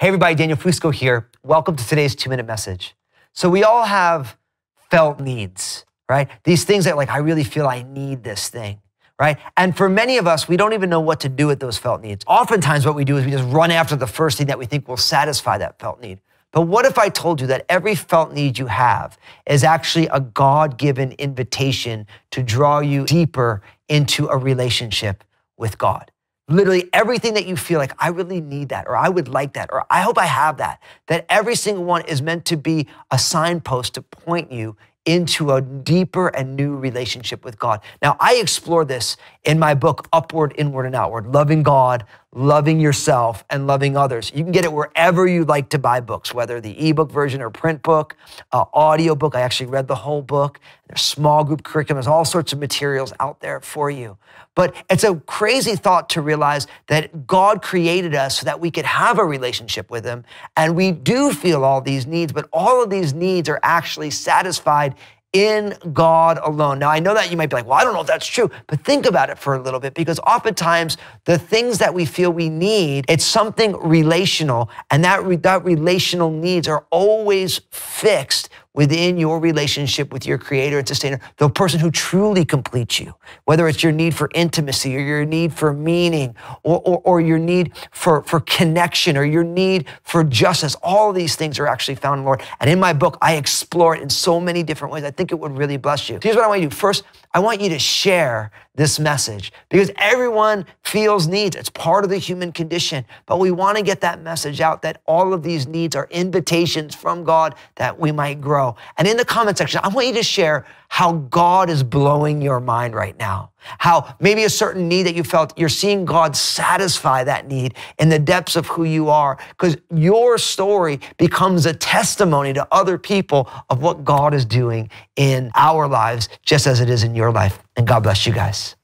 Hey, everybody, Daniel Fusco here. Welcome to today's two minute message. So, we all have felt needs, right? These things that, like, I really feel I need this thing, right? And for many of us, we don't even know what to do with those felt needs. Oftentimes, what we do is we just run after the first thing that we think will satisfy that felt need. But what if I told you that every felt need you have is actually a God given invitation to draw you deeper into a relationship with God? Literally everything that you feel like, I really need that, or I would like that, or I hope I have that, that every single one is meant to be a signpost to point you into a deeper and new relationship with God. Now, I explore this in my book, Upward, Inward, and Outward Loving God, Loving Yourself, and Loving Others. You can get it wherever you like to buy books, whether the ebook version or print book, uh, audio book. I actually read the whole book. There's small group curriculum, there's all sorts of materials out there for you. But it's a crazy thought to realize that God created us so that we could have a relationship with Him. And we do feel all these needs, but all of these needs are actually satisfied in God alone. Now, I know that you might be like, well, I don't know if that's true, but think about it for a little bit because oftentimes the things that we feel we need, it's something relational, and that, that relational needs are always fixed within your relationship with your creator and sustainer, the person who truly completes you, whether it's your need for intimacy or your need for meaning or, or, or your need for, for connection or your need for justice. All these things are actually found in the Lord. And in my book, I explore it in so many different ways. I think it would really bless you. Here's what I want you to do. First, I want you to share this message because everyone feels needs. It's part of the human condition. But we want to get that message out that all of these needs are invitations from God that we might grow. And in the comment section, I want you to share how God is blowing your mind right now. How maybe a certain need that you felt, you're seeing God satisfy that need in the depths of who you are, because your story becomes a testimony to other people of what God is doing in our lives, just as it is in your life. And God bless you guys.